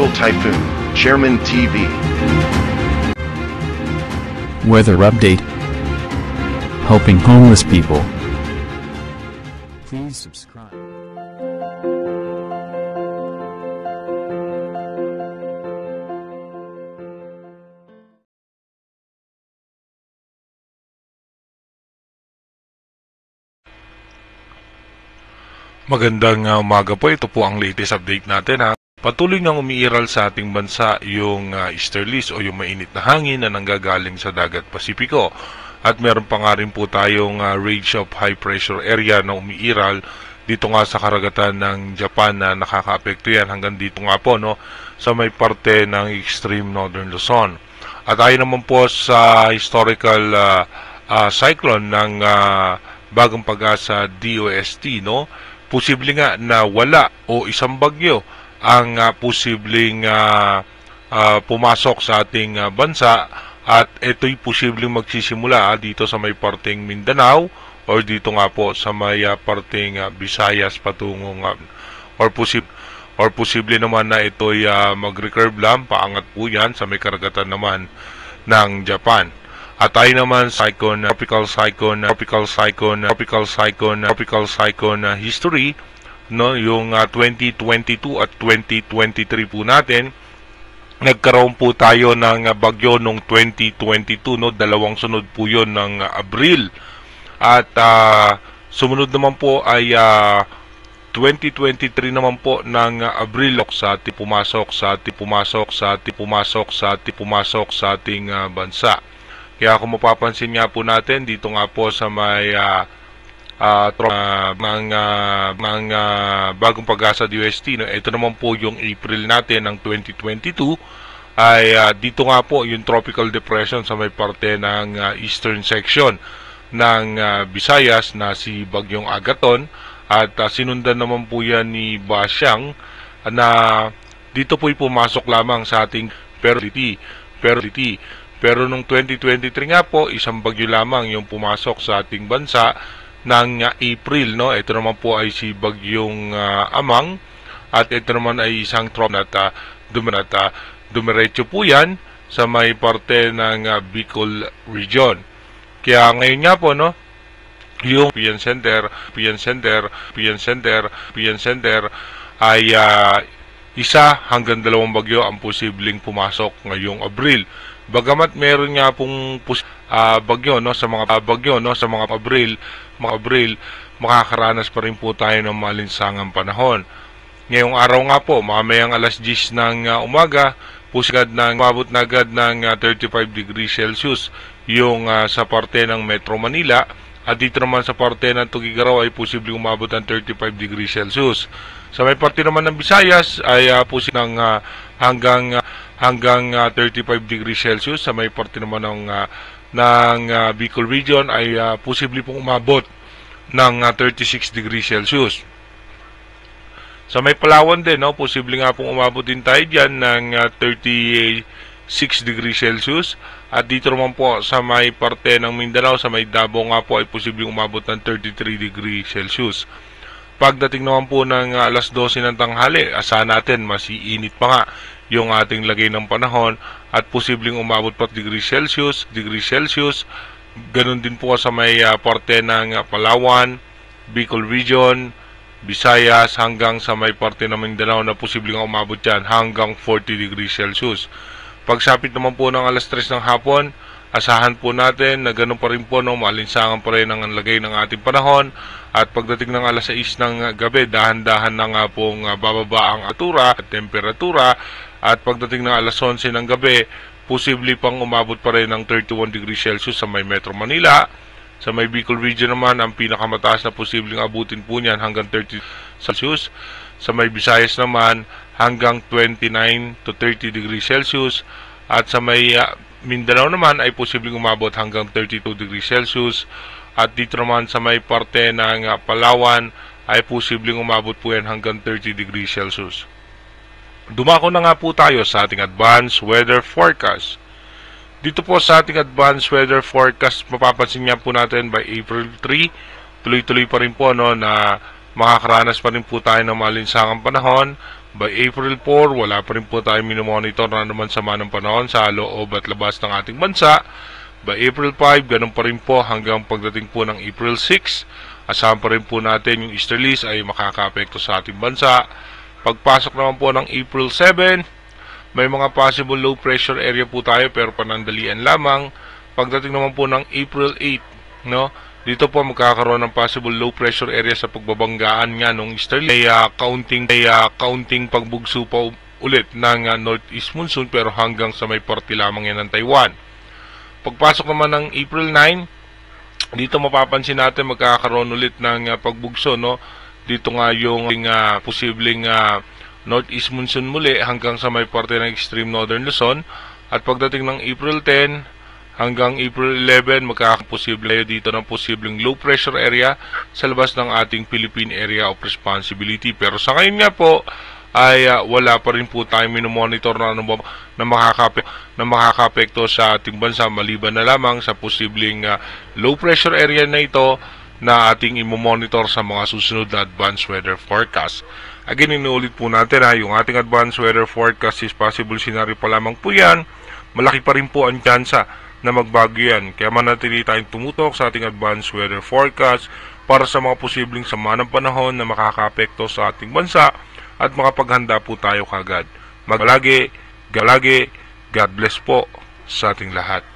Tropical Typhoon, Chairman TV. Weather update. Helping homeless people. Please subscribe. Magandang uh, umaga po. Ito po ang latest update natin ha. Patuloy nang umiiral sa ating bansa yung uh, easterlies o yung mainit na hangin na nanggagaling sa dagat Pasipiko. At meron pa nga rin po tayong uh, range of high pressure area na umiiral dito nga sa karagatan ng Japan na nakakaapekto yan hanggang dito nga po no sa may parte ng extreme northern Luzon. At ayon naman po sa historical uh, uh, cyclone ng uh, bagong pag-asa DOST no posible nga na wala o isang bagyo ang uh, posibleng uh, uh, pumasok sa ating uh, bansa at ito'y posibleng magsisimula uh, dito sa may parteng Mindanao or dito nga po sa may uh, parteng uh, Visayas patungong uh, or posible or posible naman na ito'y uh, mag-recurve lang paangat po yan sa may karagatan naman ng Japan. At tayo naman cyclone, tropical cyclone, tropical cyclone, tropical cyclone, tropical cyclone history, no, yung uh, 2022 at 2023 po natin. Nagkaroon po tayo ng uh, bagyo nung 2022, no, dalawang sunod po 'yon ng uh, Abril. At uh, sumunod naman po ay uh, 2023 naman po ng Abril sa ating pumasok sa ating pumasok sa ating pumasok sa ating pumasok sa ating uh, bansa. Kaya kung mapapansin nga po natin dito nga po sa may uh, uh, uh, ng, uh, ng uh, bagong pag-asa DUST, no? ito naman po yung April natin ng 2022 ay uh, dito nga po yung tropical depression sa may parte ng uh, eastern section ng uh, Visayas na si Bagyong Agaton. At uh, sinundan naman po yan ni Basyang na dito po'y pumasok lamang sa ating perlity perlity pero nung 2023 nga po, isang bagyo lamang yung pumasok sa ating bansa ng uh, April, no? Ito naman po ay si bagyong uh, Amang at ito naman ay isang trop na uh, dumirat, uh, dumiretso po yan sa may parte ng uh, Bicol region. Kaya ngayon nga po, no? Yung PN Center, PN Center, PN Center, PN Center ay uh, isa hanggang dalawang bagyo ang posibleng pumasok ngayong Abril. Bagamat meron nga pong uh, bagyo no sa mga uh, bagyo no sa mga Abril, mga Abril, makakaranas pa rin po tayo ng malinsangang panahon. Ngayong araw nga po, mamayang alas 10 ng uh, umaga, pusigad ng mabot na agad ng uh, 35 degrees Celsius yung uh, sa parte ng Metro Manila at dito naman sa parte ng Tugigaraw ay posibleng umabot ng 35 degrees Celsius. Sa may parte naman ng Visayas ay uh, posibleng ng uh, hanggang uh, hanggang uh, 35 degrees Celsius sa may parte naman ng uh, ng uh, Bicol region ay uh, posible pong umabot ng uh, 36 degrees Celsius. Sa may Palawan din, no, posible nga pong umabot din tayo diyan ng uh, 36 degrees Celsius. At dito naman po sa may parte ng Mindanao, sa may Davao nga po ay posibleng umabot ng 33 degrees Celsius. Pagdating naman po ng uh, alas 12 ng tanghali, asahan natin mas iinit pa nga yung ating lagay ng panahon at posibleng umabot pa degree Celsius, degree Celsius. Ganon din po sa may uh, parte ng uh, Palawan, Bicol Region, Visayas hanggang sa may parte ng Mindanao na posibleng umabot yan hanggang 40 degrees Celsius. Pagsapit naman po ng alas 3 ng hapon, asahan po natin na ganun pa rin po no, malinsangan pa rin ang lagay ng ating panahon at pagdating ng alas 6 ng gabi, dahan-dahan na nga pong uh, bababa ang atura at temperatura at pagdating ng alas 11 ng gabi, posible pang umabot pa rin ng 31 degrees Celsius sa may Metro Manila. Sa may Bicol region naman, ang pinakamataas na posibleng abutin po niyan hanggang 30 Celsius. Sa may Visayas naman, hanggang 29 to 30 degrees Celsius. At sa may uh, Mindanao naman ay posibleng umabot hanggang 32 degrees Celsius. At dito naman sa may parte ng uh, Palawan ay posibleng umabot po yan hanggang 30 degrees Celsius. Dumako na nga po tayo sa ating advanced weather forecast. Dito po sa ating advanced weather forecast, mapapansin nga po natin by April 3, tuloy-tuloy pa rin po no, na makakaranas pa rin po tayo ng malinsangang panahon. By April 4, wala pa rin po tayo minomonitor na naman sama ng panahon sa loob at labas ng ating bansa. By April 5, ganun pa rin po hanggang pagdating po ng April 6. Asahan pa rin po natin yung easterlies ay makaka-apekto sa ating bansa. Pagpasok naman po ng April 7, may mga possible low pressure area po tayo pero panandalian lamang. Pagdating naman po ng April 8, no? Dito po magkakaroon ng possible low pressure area sa pagbabanggaan nga nung easterly. Kaya counting, kaya counting pagbugso pa ulit ng uh, northeast monsoon pero hanggang sa may porte lamang yan ng Taiwan. Pagpasok naman ng April 9, dito mapapansin natin magkakaroon ulit ng uh, pagbugso no. Dito nga yung uh, posibleng uh, northeast monsoon muli hanggang sa may parte ng extreme northern Luzon. At pagdating ng April 10, hanggang April 11 magkakaposible dito ng posibleng low pressure area sa labas ng ating Philippine Area of Responsibility. Pero sa ngayon nga po ay uh, wala pa rin po tayo minomonitor na, na, na, makakapek, na makakapekto sa ating bansa maliban na lamang sa posibleng uh, low pressure area na ito na ating imomonitor sa mga susunod na advanced weather forecast. Again, inuulit po natin ha, yung ating advanced weather forecast is possible scenario pa lamang po yan. Malaki pa rin po ang tsansa na magbago yan. Kaya manatili tayong tumutok sa ating advanced weather forecast para sa mga posibleng sama ng panahon na makakapekto sa ating bansa at makapaghanda po tayo kagad. Maglagi, galagi, God bless po sa ating lahat.